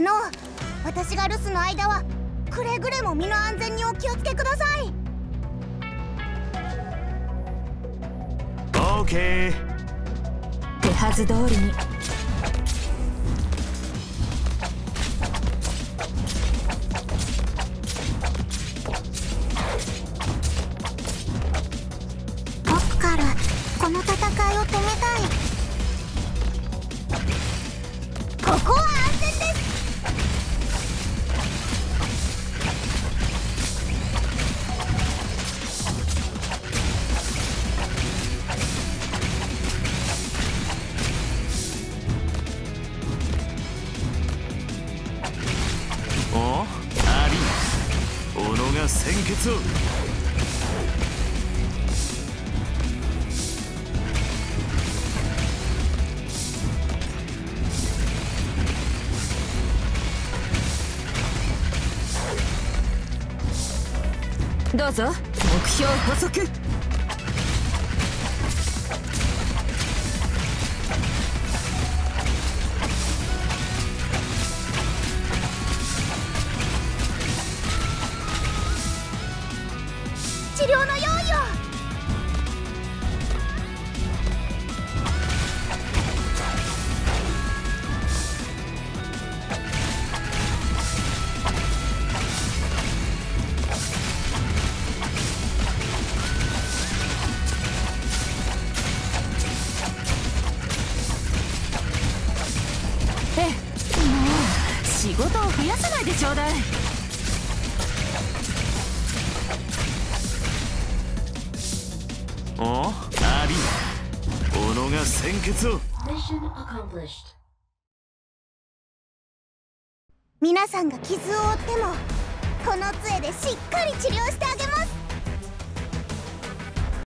の私が留守の間はくれぐれも身の安全にお気をつけください。オーケー手はず通りに。僕からこの戦いを止めたいが鮮血を。どうぞ。目標補足。治療の用意をええもう仕事を増やさないでちょうだい。おあり？小野が鮮血を.皆さんが傷を負ってもこの杖でしっ